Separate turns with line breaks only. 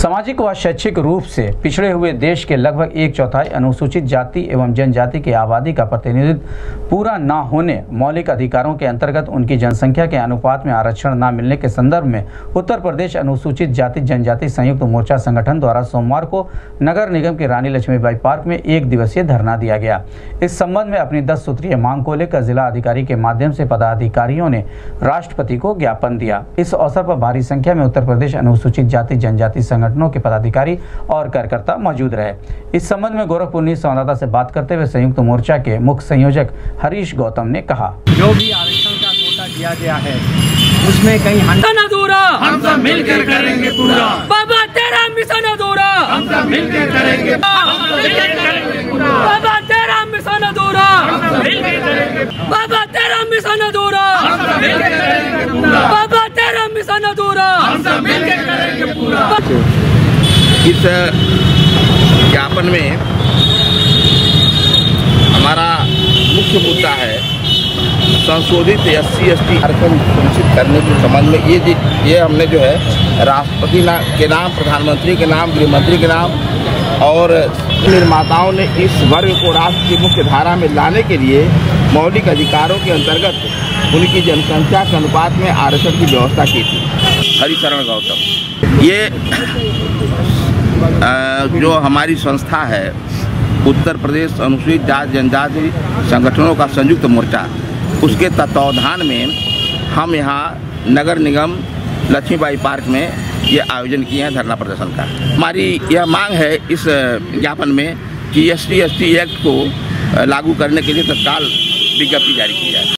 सामाजिक व शैक्षिक रूप से पिछड़े हुए देश के लगभग एक चौथाई अनुसूचित जाति एवं जनजाति की आबादी का प्रतिनिधित्व पूरा न होने, मौलिक अधिकारों के अंतर्गत उनकी जनसंख्या के अनुपात में आरक्षण न मिलने के संदर्भ में उत्तर प्रदेश अनुसूचित जाति जनजाति संयुक्त मोर्चा संगठन द्वारा सोमवार को नगर निगम के रानी लक्ष्मीबाई पार्क में एक दिवसीय धरना दिया गया। इस संबंध में अपनी दस सूत्रीय मांग को लेकर जिला अधिकारी के माध्यम से पदाधिकारियों ने राष्ट्रपति को ज्ञापन दिया। इस अवसर पर भारी संख्या में उत्तर प्रदेश अनुसूचित जाति जनजाति संगठनों के पदाधिकारी और कार्यकर्ता मौजूद रहे। इस संबंध में गोरखपुर न्यूज़ संवाददाता से बात करते हुए संयुक्त मोर्चा के मुख्य संयोजक हरीश गौतम ने कहा।
जो भी आरक्षण का कोटा दिया गया है उसमें कहीं
मिशन अधूरा
हम सब मिलकर करेंगे पूरा।
बाबा तेरा मिशन अधूरा
हम सब मिलकर करेंगे
बाबा तेरा मिशन अधूरा बाबा तेरा मिशन अधूरा बाबा तेरा मिशन अधूरा
इस ज्ञापन में हमारा मुख्य मुद्दा है संशोधित एस सी एस टी आरक्षण सुनिश्चित करने के संबंध में ये ये हमने जो है राष्ट्रपति ना, के नाम प्रधानमंत्री के नाम गृह मंत्री के नाम और निर्माताओं ने इस वर्ग को राष्ट्र की मुख्य धारा में लाने के लिए मौलिक अधिकारों के अंतर्गत उनकी जनसंख्या के अनुपात में आरक्षण की व्यवस्था की थी। हरिशरण गौतम। ये जो हमारी संस्था है, उत्तर प्रदेश अनुसूचित जाति जनजाति संगठनों का संयुक्त मोर्चा, उसके तत्वावधान में हम यहाँ नगर निगम लक्ष्मीबाई पार्क में ये आयोजन किए हैं धरना प्रदर्शन का। हमारी यह मांग है इस ज्ञापन में कि एस टी एक्ट को लागू करने के लिए तत्काल विज्ञप्ति जारी की जाए।